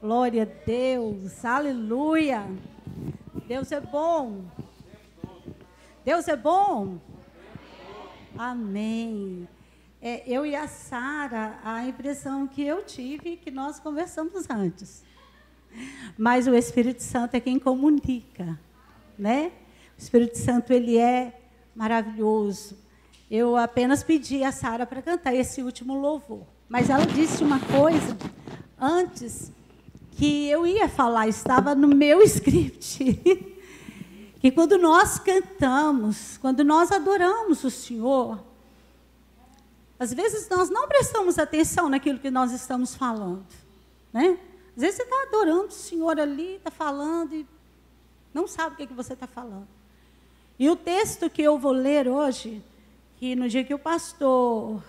Glória a Deus, aleluia. Deus é bom. Deus é bom. Amém. É, eu e a Sara, a impressão que eu tive que nós conversamos antes. Mas o Espírito Santo é quem comunica, né? O Espírito Santo ele é maravilhoso. Eu apenas pedi a Sara para cantar esse último louvor, mas ela disse uma coisa antes que eu ia falar, estava no meu script. que quando nós cantamos, quando nós adoramos o Senhor, às vezes nós não prestamos atenção naquilo que nós estamos falando, né? Às vezes você está adorando o Senhor ali, está falando e não sabe o que, é que você está falando. E o texto que eu vou ler hoje, que no dia que o pastor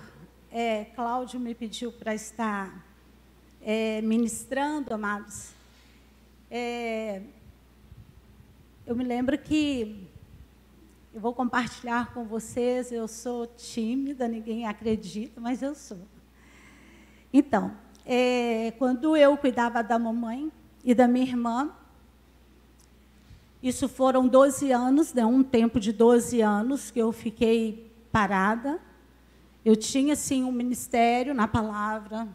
é, Cláudio me pediu para estar é, ministrando, amados, é, eu me lembro que eu vou compartilhar com vocês. Eu sou tímida, ninguém acredita, mas eu sou. Então, é, quando eu cuidava da mamãe e da minha irmã, isso foram 12 anos, né, um tempo de 12 anos que eu fiquei parada. Eu tinha, sim, um ministério na palavra,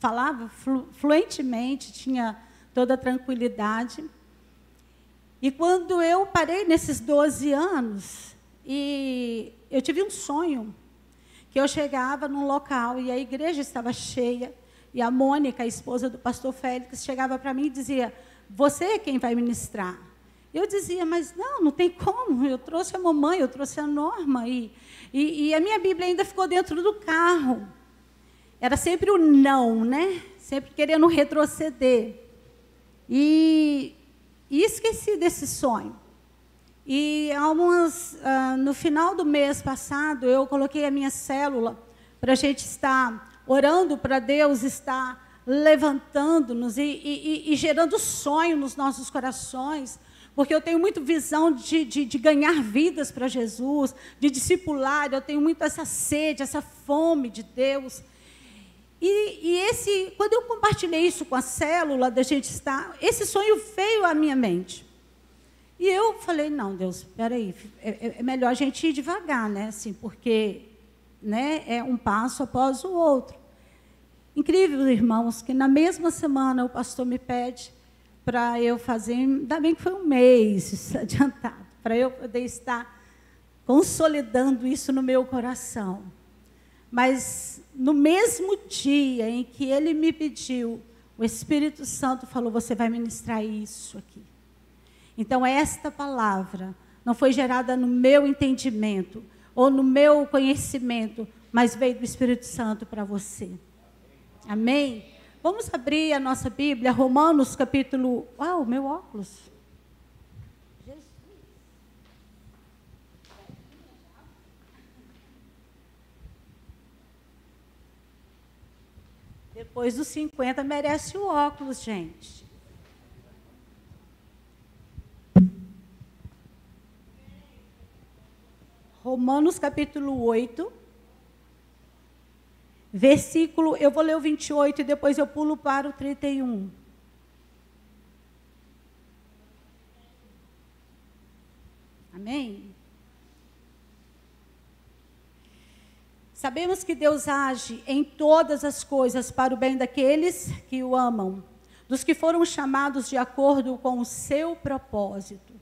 falava flu, fluentemente, tinha toda a tranquilidade. E quando eu parei nesses 12 anos, e eu tive um sonho, que eu chegava num local e a igreja estava cheia, e a Mônica, a esposa do pastor Félix, chegava para mim e dizia: Você é quem vai ministrar. Eu dizia, mas não, não tem como. Eu trouxe a mamãe, eu trouxe a Norma. E, e, e, a minha Bíblia ainda ficou dentro do carro. Era sempre o não, né? Sempre querendo retroceder. E e esqueci desse sonho. E algumas, uh, no final do mês passado, eu coloquei a minha célula para a gente estar orando para Deus estar levantando-nos e, e, e, gerando sonho nos nossos corações, porque eu tenho muito visão de, de, de ganhar vidas para Jesus, de discipular, eu tenho muito essa sede, essa fome de Deus. E, e, esse, quando eu compartilhei isso com a célula da gente estar, esse sonho veio à minha mente. E eu falei, não, Deus, espera aí, é, é, é, melhor a gente ir devagar, né? Assim, porque né, é um passo após o outro. Incrível, irmãos, que na mesma semana o pastor me pede para eu fazer, ainda bem que foi um mês adiantado, para eu poder estar consolidando isso no meu coração. Mas no mesmo dia em que ele me pediu, o Espírito Santo falou: Você vai ministrar isso aqui. Então, esta palavra não foi gerada no meu entendimento ou no meu conhecimento, mas veio do Espírito Santo para você. Amém? Vamos abrir a nossa Bíblia, Romanos capítulo. Uau, meu óculos. Depois dos 50 merece o óculos, gente. Romanos capítulo 8, versículo, eu vou ler o 28 e depois eu pulo para o 31. Amém? Sabemos que Deus age em todas as coisas para o bem daqueles que o amam, dos que foram chamados de acordo com o seu propósito.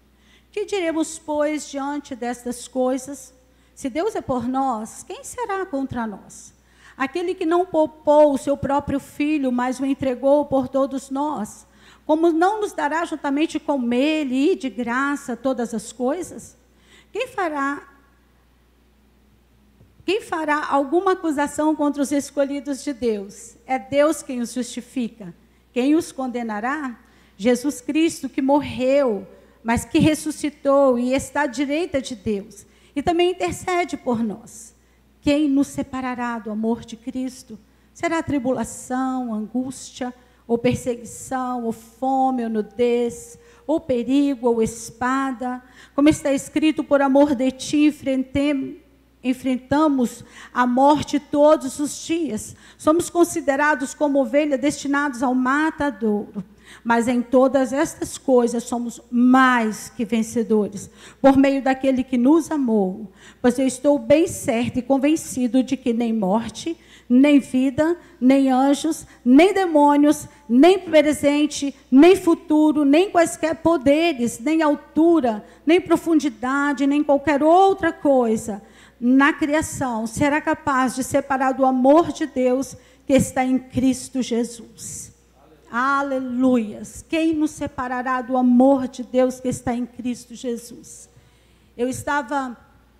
Que diremos, pois, diante destas coisas? Se Deus é por nós, quem será contra nós? Aquele que não poupou o seu próprio filho, mas o entregou por todos nós, como não nos dará juntamente com ele e de graça todas as coisas? Quem fará quem fará alguma acusação contra os escolhidos de Deus? É Deus quem os justifica. Quem os condenará? Jesus Cristo, que morreu, mas que ressuscitou e está à direita de Deus. E também intercede por nós. Quem nos separará do amor de Cristo? Será tribulação, angústia, ou perseguição, ou fome, ou nudez, ou perigo, ou espada? Como está escrito, por amor de ti, enfrentemos enfrentamos a morte todos os dias. Somos considerados como ovelhas destinados ao matadouro. Mas em todas estas coisas somos mais que vencedores, por meio daquele que nos amou. Pois eu estou bem certo e convencido de que nem morte, nem vida, nem anjos, nem demônios, nem presente, nem futuro, nem quaisquer poderes, nem altura, nem profundidade, nem qualquer outra coisa na criação será capaz de separar do amor de Deus que está em Cristo Jesus. Aleluias. Quem nos separará do amor de Deus que está em Cristo Jesus? Eu estava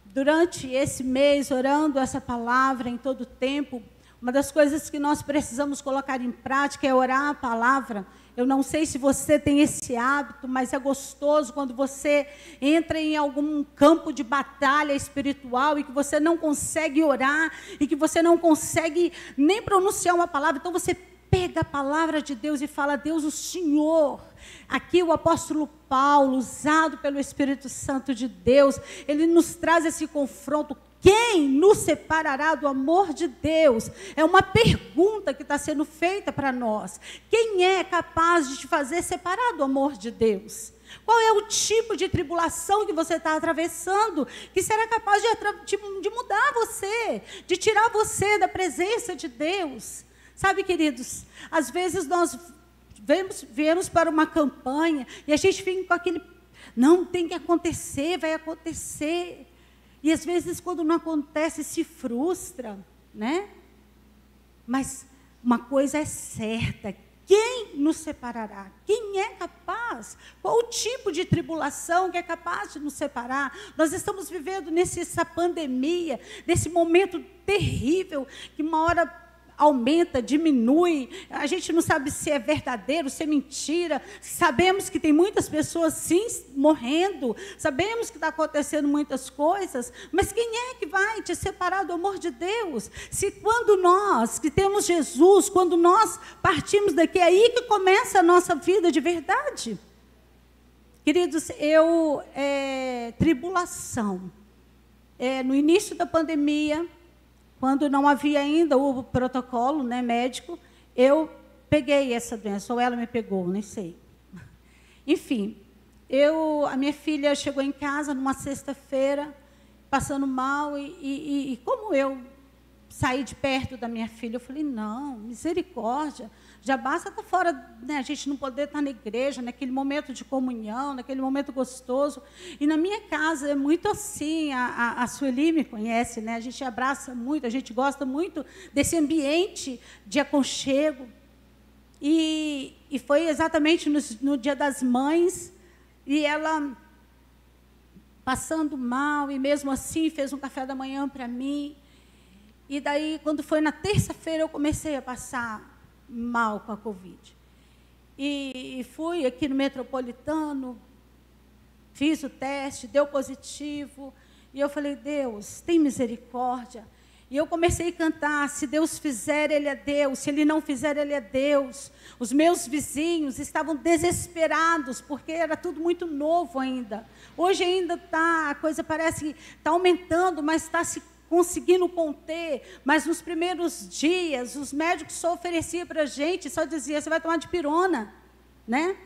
durante esse mês orando essa palavra em todo o tempo. Uma das coisas que nós precisamos colocar em prática é orar a palavra. Eu não sei se você tem esse hábito, mas é gostoso quando você entra em algum campo de batalha espiritual e que você não consegue orar e que você não consegue nem pronunciar uma palavra. Então você pega a palavra de Deus e fala: Deus, o Senhor. Aqui o apóstolo Paulo, usado pelo Espírito Santo de Deus, ele nos traz esse confronto. Quem nos separará do amor de Deus? É uma pergunta que está sendo feita para nós. Quem é capaz de te fazer separar do amor de Deus? Qual é o tipo de tribulação que você está atravessando que será capaz de, de, mudar você, de tirar você da presença de Deus? Sabe, queridos, às vezes nós vemos, viemos para uma campanha e a gente fica com aquele. Não tem que acontecer, vai acontecer. E às vezes, quando não acontece, se frustra, né? Mas uma coisa é certa: quem nos separará? Quem é capaz? Qual o tipo de tribulação que é capaz de nos separar? Nós estamos vivendo nessa pandemia, nesse momento terrível, que uma hora aumenta, diminui, a gente não sabe se é verdadeiro, se é mentira. Sabemos que tem muitas pessoas sim morrendo, sabemos que está acontecendo muitas coisas, mas quem é que vai te separar do amor de Deus? Se quando nós, que temos Jesus, quando nós partimos daqui, é aí que começa a nossa vida de verdade. Queridos, eu, é, tribulação. É, no início da pandemia, quando não havia ainda o protocolo né, médico, eu peguei essa doença, ou ela me pegou, nem sei. Enfim, eu, a minha filha chegou em casa numa sexta-feira, passando mal, e, e, e como eu saí de perto da minha filha, eu falei, não, misericórdia, já basta estar fora, né, a gente não poder estar na igreja, naquele momento de comunhão, naquele momento gostoso. E na minha casa é muito assim, a, a, a Sueli me conhece, né? a gente abraça muito, a gente gosta muito desse ambiente de aconchego. E, e foi exatamente no, no Dia das Mães, e ela passando mal, e mesmo assim fez um café da manhã para mim. E daí, quando foi na terça-feira, eu comecei a passar mal com a Covid. E, e fui aqui no metropolitano, fiz o teste, deu positivo. E eu falei, Deus, tem misericórdia. E eu comecei a cantar: se Deus fizer, Ele é Deus, se Ele não fizer, Ele é Deus. Os meus vizinhos estavam desesperados, porque era tudo muito novo ainda. Hoje ainda está, a coisa parece que está aumentando, mas está se conseguindo conter, mas nos primeiros dias, os médicos só ofereciam para a gente, só dizia, você vai tomar de pirona, né?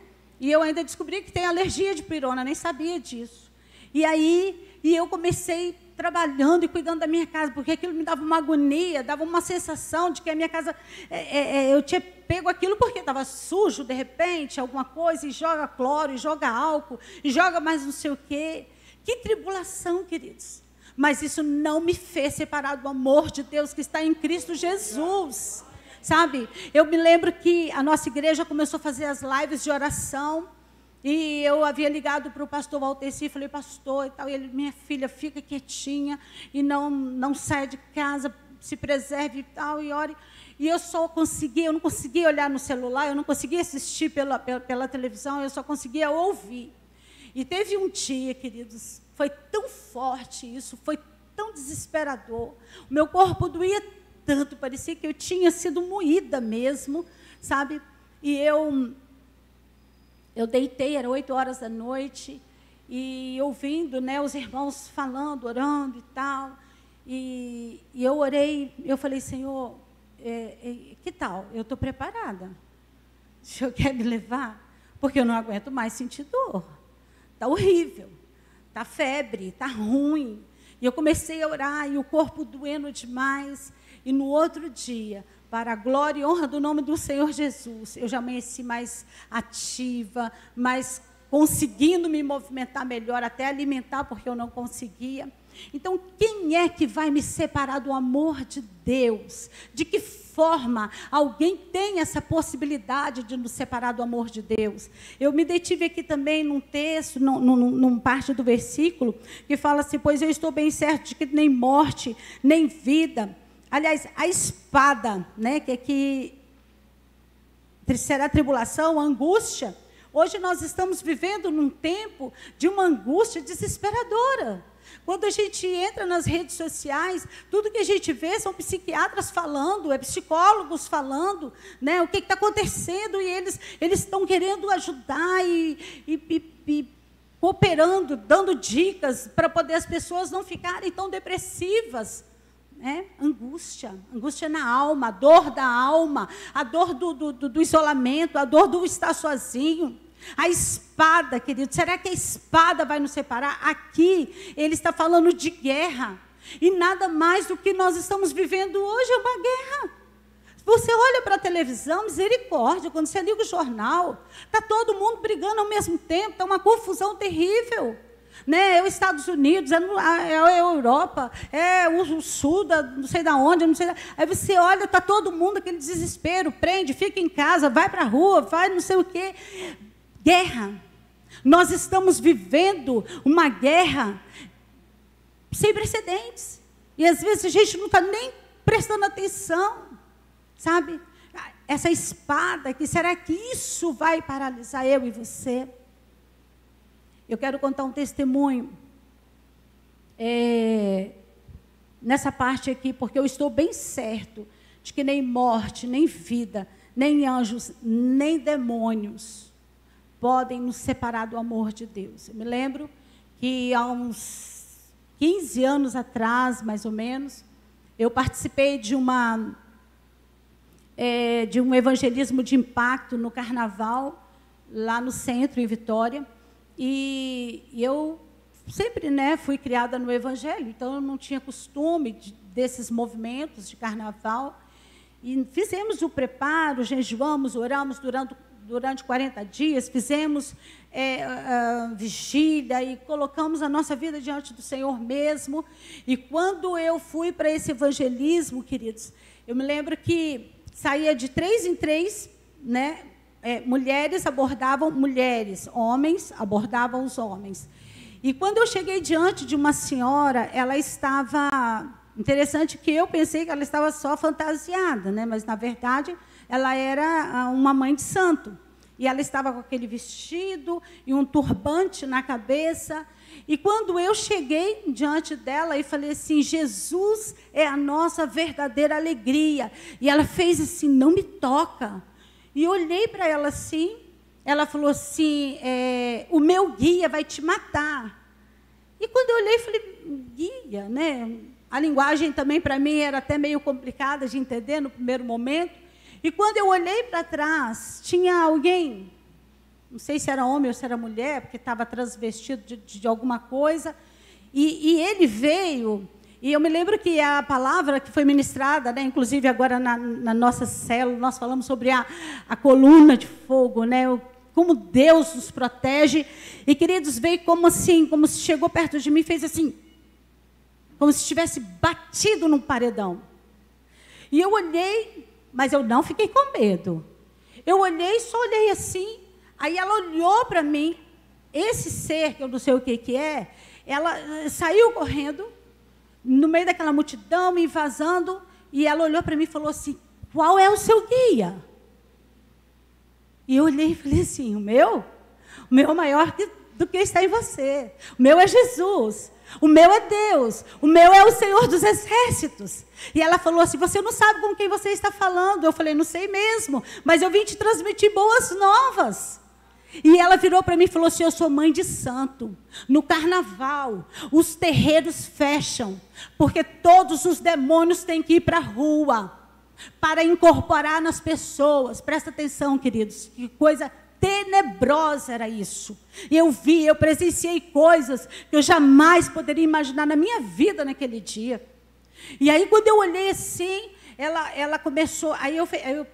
E eu ainda descobri que tem alergia de pirona, nem sabia disso. E aí, e eu comecei trabalhando e cuidando da minha casa, porque aquilo me dava uma agonia, dava uma sensação de que a minha casa, é, é, é eu tinha pego aquilo porque estava sujo, de repente, alguma coisa, e joga cloro, e joga álcool, e joga mais não sei o quê. Que tribulação, queridos. Mas isso não me fez separar do amor de Deus que está em Cristo Jesus. Sabe? Eu me lembro que a nossa igreja começou a fazer as lives de oração. E eu havia ligado para o pastor Valteci e falei, pastor, e tal. E ele, minha filha, fica quietinha e não, não saia de casa, se preserve e tal, e ore. E eu só conseguia, eu não conseguia olhar no celular, eu não conseguia assistir pela, pela, pela televisão, eu só conseguia ouvir. E teve um dia, queridos, foi tão forte isso, foi tão desesperador. O meu corpo doía tanto, parecia que eu tinha sido moída mesmo, sabe? E eu eu deitei, era oito horas da noite, e ouvindo né, os irmãos falando, orando e tal. E, e eu orei, eu falei, Senhor, é, é, que tal? Eu estou preparada. O Senhor quer me levar? Porque eu não aguento mais sentir dor. Está horrível. Está febre, está ruim. E eu comecei a orar e o corpo doendo demais. E no outro dia, para a glória e honra do nome do Senhor Jesus, eu já amanheci mais ativa, mais conseguindo me movimentar melhor, até alimentar, porque eu não conseguia. Então, quem é que vai me separar do amor de Deus? De que forma alguém tem essa possibilidade de nos separar do amor de Deus? Eu me detive aqui também num texto, num, num, num parte do versículo, que fala assim: Pois eu estou bem certo de que nem morte, nem vida. Aliás, a espada, né, que aqui será tribulação, angústia. Hoje nós estamos vivendo num tempo de uma angústia desesperadora. Quando a gente entra nas redes sociais, tudo que a gente vê são psiquiatras falando, é psicólogos falando, né? O que está acontecendo e eles eles estão querendo ajudar e, e, e, e cooperando, dando dicas para poder as pessoas não ficarem tão depressivas. É, angústia, angústia na alma, dor da alma, a dor do, do, do, isolamento, a dor do estar sozinho. A espada, querido, será que a espada vai nos separar? Aqui, ele está falando de guerra. E nada mais do que nós estamos vivendo hoje é uma guerra. Você olha para a televisão, misericórdia, quando você liga o jornal, está todo mundo brigando ao mesmo tempo, está uma confusão terrível né? É os Estados Unidos, é, é a Europa, é o sul, da, não sei da onde, não sei. Da... Aí você olha, está todo mundo aquele desespero, prende, fica em casa, vai para a rua, vai não sei o quê. Guerra. Nós estamos vivendo uma guerra sem precedentes. E às vezes a gente não está nem prestando atenção, sabe? Essa espada aqui, será que isso vai paralisar eu e você? Eu quero contar um testemunho é, nessa parte aqui, porque eu estou bem certo de que nem morte, nem vida, nem anjos, nem demônios podem nos separar do amor de Deus. Eu me lembro que há uns 15 anos atrás, mais ou menos, eu participei de uma é, de um evangelismo de impacto no Carnaval lá no centro em Vitória. E, eu sempre né, fui criada no Evangelho, então eu não tinha costume de, desses movimentos de carnaval. E fizemos o preparo, jejuamos, oramos durante, durante 40 dias, fizemos é, vigília e colocamos a nossa vida diante do Senhor mesmo. E quando eu fui para esse evangelismo, queridos, eu me lembro que saía de três em três, né, é, mulheres abordavam mulheres, homens abordavam os homens. E quando eu cheguei diante de uma senhora, ela estava. Interessante que eu pensei que ela estava só fantasiada, né? mas na verdade ela era ah, uma mãe de santo. E ela estava com aquele vestido e um turbante na cabeça. E quando eu cheguei diante dela e falei assim: Jesus é a nossa verdadeira alegria. E ela fez assim: não me toca. E olhei para ela assim. Ela falou assim: é, O meu guia vai te matar. E quando eu olhei, falei: Guia, né? A linguagem também para mim era até meio complicada de entender no primeiro momento. E quando eu olhei para trás, tinha alguém, não sei se era homem ou se era mulher, porque estava transvestido de, de alguma coisa. E, e ele veio e eu me lembro que a palavra que foi ministrada, né, inclusive agora na, na nossa célula, nós falamos sobre a, a coluna de fogo, né, o, como Deus nos protege. E, queridos, veio como assim, como se chegou perto de mim e fez assim, como se tivesse batido num paredão. E eu olhei, mas eu não fiquei com medo. Eu olhei, só olhei assim. Aí ela olhou para mim, esse ser, que eu não sei o que, que é, ela eh, saiu correndo no meio daquela multidão, me invasando, e ela olhou para mim e falou assim: Qual é o seu guia? E eu olhei e falei assim: O meu? O meu é maior do que está em você. O meu é Jesus. O meu é Deus. O meu é o Senhor dos exércitos. E ela falou assim: Você não sabe com quem você está falando. Eu falei: Não sei mesmo. Mas eu vim te transmitir boas novas. E ela virou para mim e falou assim: Eu sou mãe de santo. No carnaval, os terreiros fecham, porque todos os demônios têm que ir para a rua para incorporar nas pessoas. Presta atenção, queridos, que coisa tenebrosa era isso. E eu vi, eu presenciei coisas que eu jamais poderia imaginar na minha vida naquele dia. E aí, quando eu olhei assim, ela, ela começou, aí eu, eu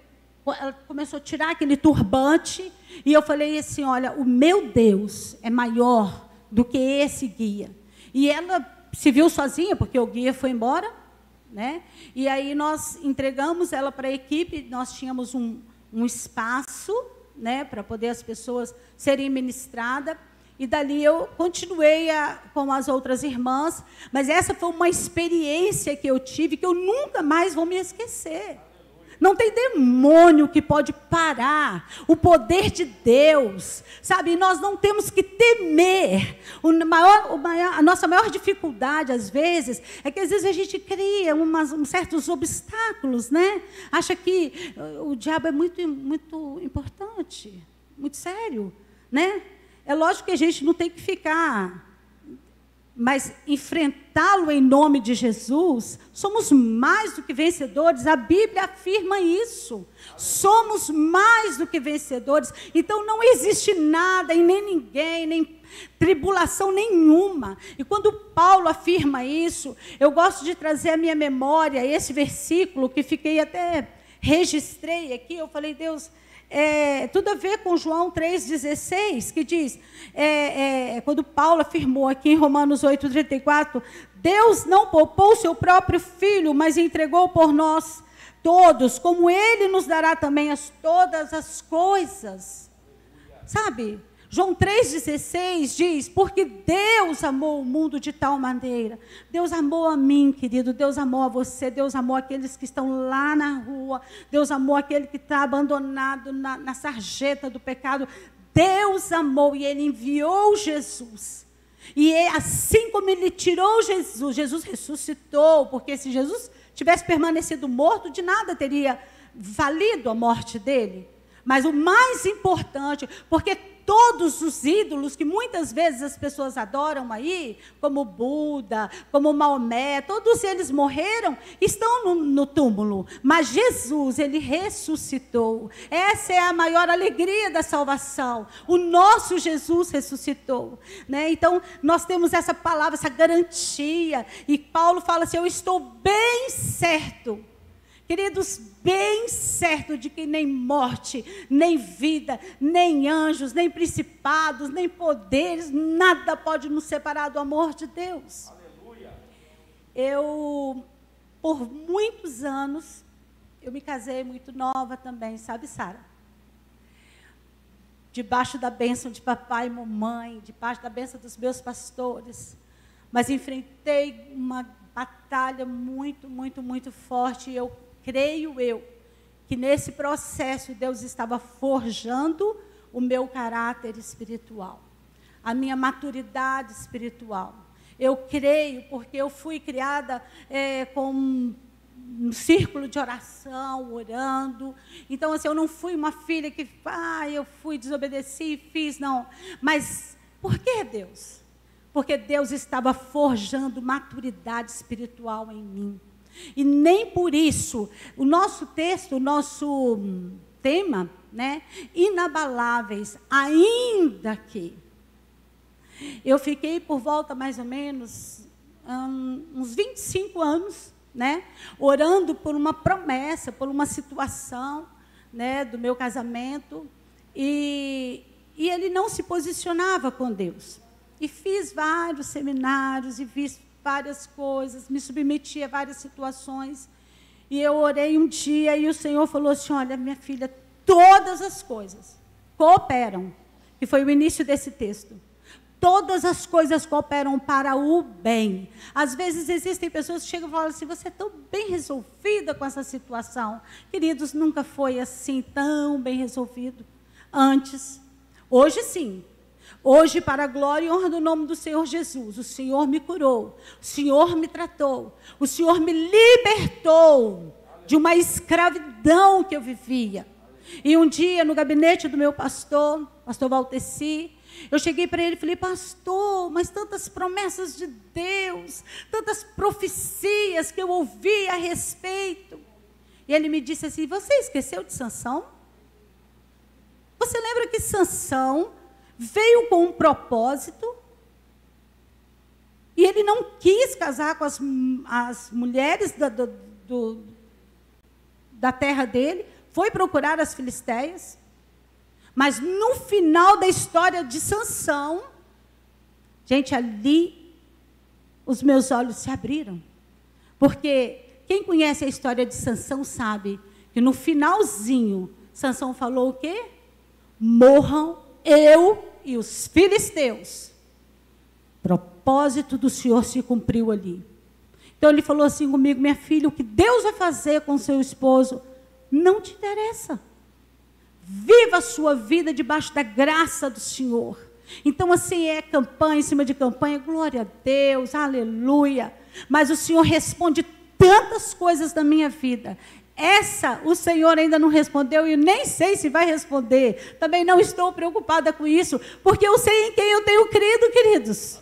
ela começou a tirar aquele turbante, e eu falei assim: olha, o meu Deus é maior do que esse guia. E ela se viu sozinha, porque o guia foi embora, né? E aí nós entregamos ela para a equipe, nós tínhamos um, um espaço né, para poder as pessoas serem ministradas. E dali eu continuei a, com as outras irmãs, mas essa foi uma experiência que eu tive que eu nunca mais vou me esquecer. Não tem demônio que pode parar o poder de Deus, sabe? nós não temos que temer. O maior, o maior, a nossa maior dificuldade, às vezes, é que às vezes a gente cria umas, um certos obstáculos, né? Acha que o diabo é muito, muito importante, muito sério, né? É lógico que a gente não tem que ficar mas enfrentá-lo em nome de Jesus, somos mais do que vencedores, a Bíblia afirma isso. Somos mais do que vencedores, então não existe nada e nem ninguém, nem tribulação nenhuma. E quando Paulo afirma isso, eu gosto de trazer à minha memória esse versículo que fiquei até registrei aqui, eu falei, Deus, é, tudo a ver com João 3,16, que diz, é, é, quando Paulo afirmou aqui em Romanos 8,34, Deus não poupou seu próprio filho, mas entregou por nós todos, como ele nos dará também as, todas as coisas. Sabe? João 3,16 diz: Porque Deus amou o mundo de tal maneira. Deus amou a mim, querido. Deus amou a você. Deus amou aqueles que estão lá na rua. Deus amou aquele que está abandonado na, na sarjeta do pecado. Deus amou e Ele enviou Jesus. E é assim como Ele tirou Jesus, Jesus ressuscitou, porque se Jesus tivesse permanecido morto, de nada teria valido a morte dele. Mas o mais importante, porque todos os ídolos que muitas vezes as pessoas adoram aí, como Buda, como Maomé, todos eles morreram, estão no, no túmulo. Mas Jesus, ele ressuscitou. Essa é a maior alegria da salvação. O nosso Jesus ressuscitou. Né? Então, nós temos essa palavra, essa garantia. E Paulo fala assim: Eu estou bem certo Queridos, bem certo de que nem morte, nem vida, nem anjos, nem principados, nem poderes, nada pode nos separar do amor de Deus. Aleluia. Eu, por muitos anos, eu me casei muito nova também, sabe, Sara? Debaixo da bênção de papai e mamãe, debaixo da bênção dos meus pastores. Mas enfrentei uma batalha muito, muito, muito forte. E eu creio eu, que nesse processo Deus estava forjando o meu caráter espiritual, a minha maturidade espiritual. Eu creio porque eu fui criada é, com um círculo de oração, orando. Então, assim, eu não fui uma filha que, ah, eu fui, desobedeci e fiz, não. Mas por que Deus? Porque Deus estava forjando maturidade espiritual em mim. E nem por isso, o nosso texto, o nosso tema, né? Inabaláveis, ainda que. Eu fiquei por volta mais ou menos um, uns 25 anos, né? Orando por uma promessa, por uma situação, né? Do meu casamento. E, e ele não se posicionava com Deus. E fiz vários seminários e fiz várias coisas, me submeti a várias situações. E eu orei um dia e o Senhor falou assim: Olha, minha filha, todas as coisas cooperam. Que foi o início desse texto. Todas as coisas cooperam para o bem. Às vezes existem pessoas que chegam e falam assim: você é tão bem resolvida com essa situação. Queridos, nunca foi assim tão bem resolvido. Antes. Hoje sim, Hoje, para a glória e honra do nome do Senhor Jesus, o Senhor me curou, o Senhor me tratou, o Senhor me libertou de uma escravidão que eu vivia. E um dia, no gabinete do meu pastor, pastor Valteci, eu cheguei para ele e falei, pastor, mas tantas promessas de Deus, tantas profecias que eu ouvi a respeito. E ele me disse assim: Você esqueceu de Sansão? Você lembra que Sansão veio com um propósito? E ele não quis casar com as, as mulheres da, do, do, da terra dele, foi procurar as filisteias. Mas no final da história de Sansão, gente, ali os meus olhos se abriram. Porque quem conhece a história de Sansão sabe que no finalzinho, Sansão falou o quê? Morram eu e os filisteus. O propósito do Senhor se cumpriu ali. Então ele falou assim comigo, minha filha, o que Deus vai fazer com seu esposo não te interessa. Viva a sua vida debaixo da graça do Senhor. Então, assim, é campanha em cima de campanha, glória a Deus, aleluia. Mas o Senhor responde tantas coisas na minha vida. Essa o Senhor ainda não respondeu e nem sei se vai responder. Também não estou preocupada com isso, porque eu sei em quem eu tenho crido, queridos.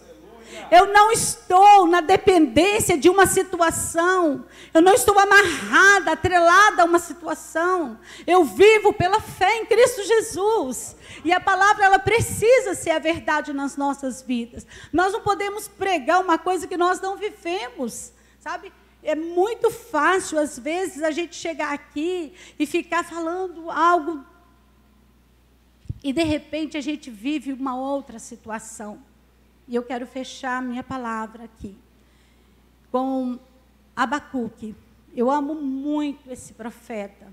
Eu não estou na dependência de uma situação. Eu não estou amarrada, atrelada a uma situação. Eu vivo pela fé em Cristo Jesus. E a palavra ela precisa ser a verdade nas nossas vidas. Nós não podemos pregar uma coisa que nós não vivemos, sabe? É muito fácil às vezes a gente chegar aqui e ficar falando algo e de repente a gente vive uma outra situação. E eu quero fechar minha palavra aqui com Abacuque. Eu amo muito esse profeta,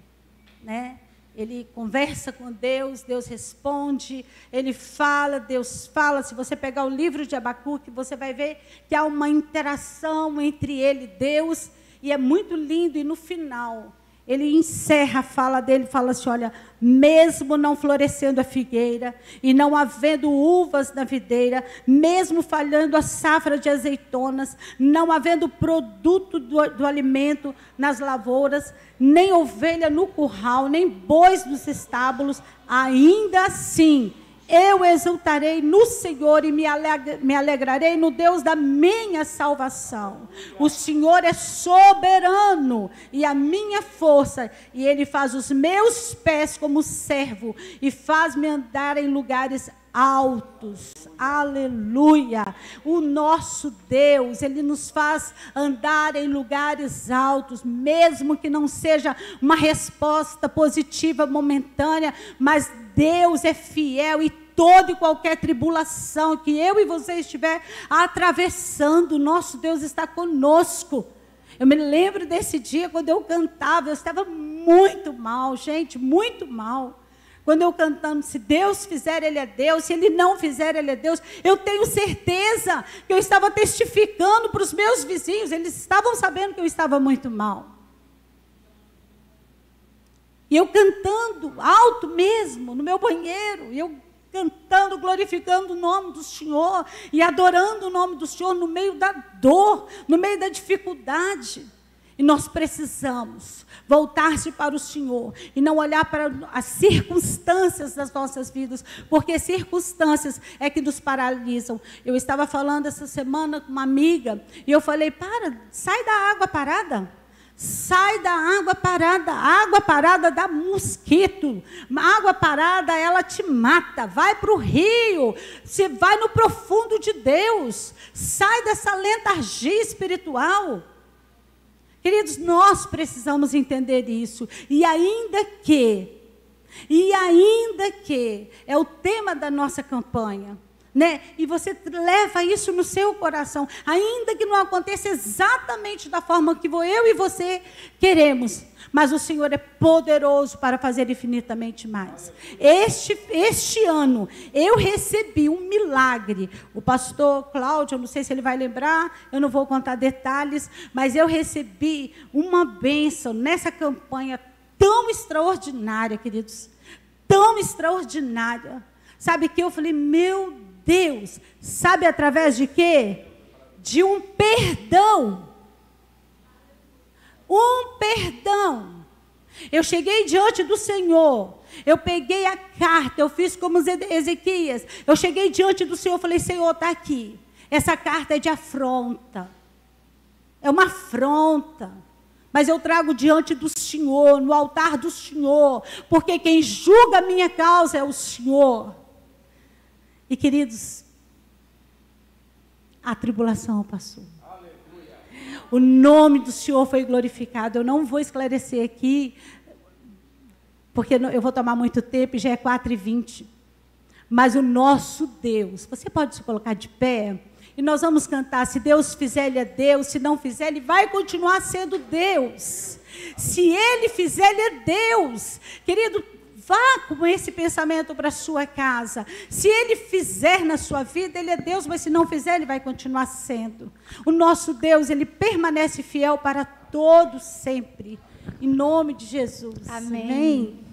né? Ele conversa com Deus, Deus responde, ele fala, Deus fala. Se você pegar o livro de Abacuque, você vai ver que há uma interação entre ele e Deus, e é muito lindo. E no final, ele encerra a fala dele, fala assim: olha, mesmo não florescendo a figueira e não havendo uvas na videira, mesmo falhando a safra de azeitonas, não havendo produto do, do alimento nas lavouras, nem ovelha no curral, nem bois nos estábulos, ainda assim eu exultarei no Senhor e me, me alegrarei no Deus da minha salvação. O Senhor é soberano e a minha força, e Ele faz os meus pés como servo e faz-me andar em lugares altos. Aleluia! O nosso Deus, ele nos faz andar em lugares altos, mesmo que não seja uma resposta positiva momentânea, mas Deus é fiel e toda e qualquer tribulação que eu e você estiver atravessando, nosso Deus está conosco. Eu me lembro desse dia quando eu cantava, eu estava muito mal, gente, muito mal. Quando eu cantando, se Deus fizer, Ele é Deus, se Ele não fizer, Ele é Deus, eu tenho certeza que eu estava testificando para os meus vizinhos, eles estavam sabendo que eu estava muito mal. E eu cantando alto mesmo, no meu banheiro, e eu cantando, glorificando o nome do Senhor e adorando o nome do Senhor no meio da dor, no meio da dificuldade. E nós precisamos voltar-se para o Senhor e não olhar para as circunstâncias das nossas vidas, porque circunstâncias é que nos paralisam. Eu estava falando essa semana com uma amiga e eu falei: para, sai da água parada. Sai da água parada. água parada dá mosquito. água parada, ela te mata. Vai para o rio. Se vai no profundo de Deus. Sai dessa letargia espiritual. Queridos, nós precisamos entender isso. E ainda que, e ainda que, é o tema da nossa campanha né? E você leva isso no seu coração, ainda que não aconteça exatamente da forma que eu e você queremos, mas o Senhor é poderoso para fazer infinitamente mais. Este, este ano eu recebi um milagre. O pastor Cláudio, eu não sei se ele vai lembrar, eu não vou contar detalhes, mas eu recebi uma bênção nessa campanha tão extraordinária, queridos, tão extraordinária. Sabe que eu falei, meu Deus, sabe através de quê? De um perdão. Um perdão. Eu cheguei diante do Senhor. Eu peguei a carta, eu fiz como Ezequias. Eu cheguei diante do Senhor, falei: Senhor, está aqui. Essa carta é de afronta. É uma afronta. Mas eu trago diante do Senhor, no altar do Senhor, porque quem julga a minha causa é o Senhor. E queridos, a tribulação passou. O nome do Senhor foi glorificado. Eu não vou esclarecer aqui, porque eu vou tomar muito tempo, já é 4h20. Mas o nosso Deus, você pode se colocar de pé? E nós vamos cantar: se Deus fizer, Ele é Deus, se não fizer, Ele vai continuar sendo Deus. Se Ele fizer, Ele é Deus. Querido, vá com esse pensamento para a sua casa. Se Ele fizer na sua vida, Ele é Deus, mas se não fizer, Ele vai continuar sendo. O nosso Deus, Ele permanece fiel para todos sempre. Em nome de Jesus. Amém. Amém.